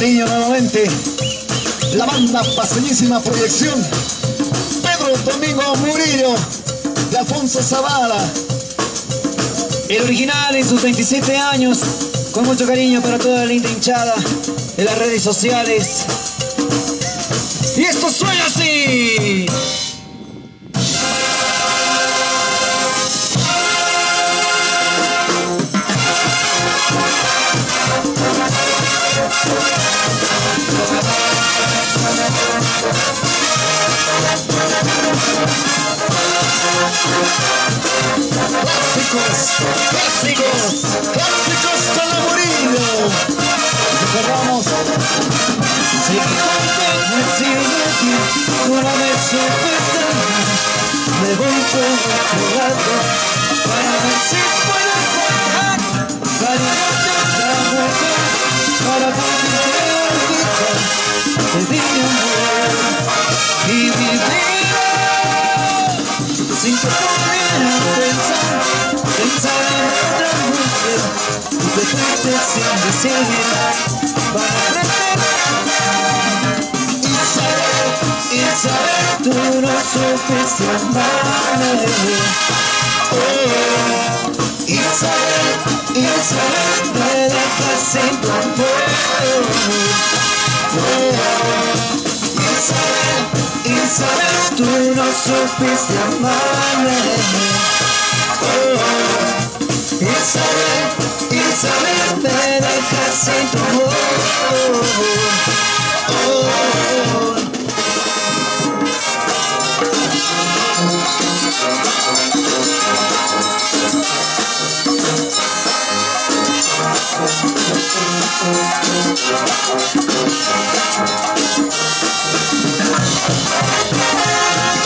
cariño nuevamente. La banda Paseñísima Proyección. Pedro Domingo Murillo de Alfonso Zavala. El original en sus 27 años. Con mucho cariño para toda la linda hinchada de las redes sociales. Y esto suena Clásicos, clásicos, clásicos la Murillo. Recordamos. Una vez supuesta Me voy por otro lado Para ver si puedo encontrar Cariño de otra mujer Para poder olvidar De mi amor Y vivir Sin que pudiera pensar Pensar en otra mujer Y te fuiste sin decir Para aprender Isabel, tú no supiste amarme oh, Isabel, Isabel, me dejas sin tu amor oh, Isabel, Isabel, tú no supiste amarme. Oh, Isabel, Isabel, me dejas sin tu amor. Oh, Con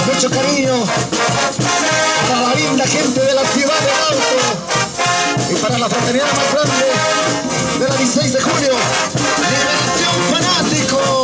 mucho cariño para la linda gente de la ciudad de Alto y para la fraternidad más grande de la 16 de julio, Liberación Fanático.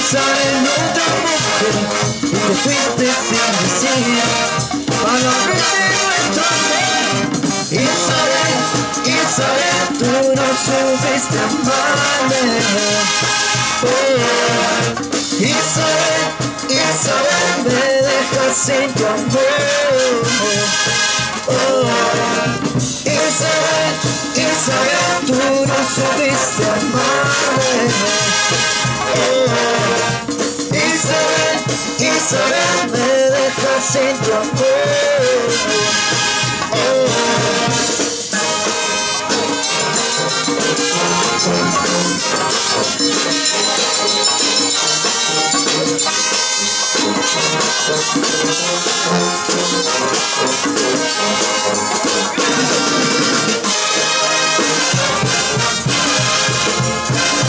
pensar en otra mujer Y te fuiste sin decir palabras de nuestro ser Isabel, Isabel, tú no supiste amarme. Oh, Isabel, Isabel, me dejas sin tu amor. Oh, Isabel, Isabel, tú no supiste amarme Me dejas sin tu amor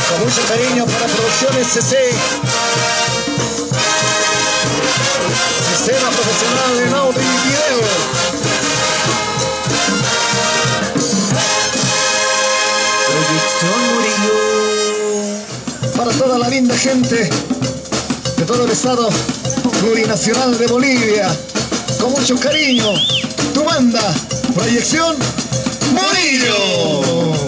Con mucho cariño para Producciones CC. Para toda la linda gente de todo el estado plurinacional de Bolivia. Con mucho cariño, tu banda, Proyección Murillo.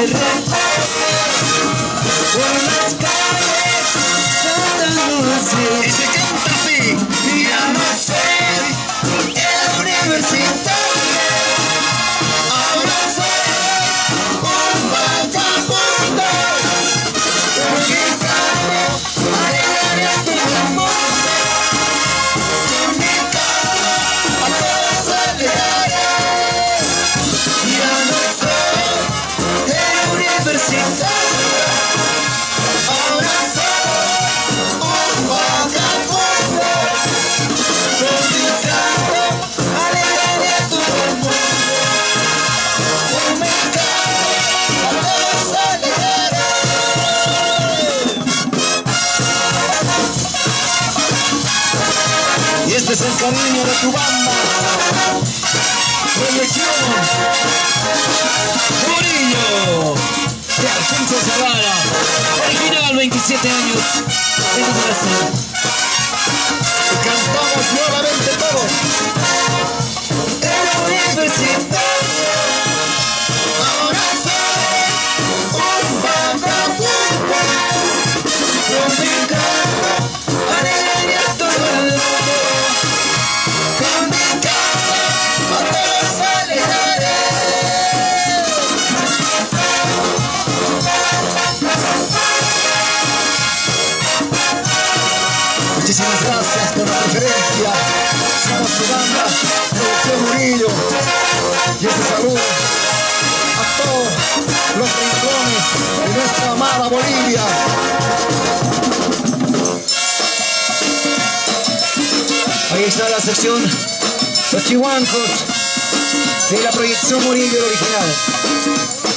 Alegre. el cariño de tu banda. Producción Murillo de Alfonso Zavala. Original, 27 años. En. Cantamos nuevamente. Producción Murillo. Y este saludo a todos los rincones de nuestra amada Bolivia. Ahí está la sección Los Chihuancos de la proyección Murillo original.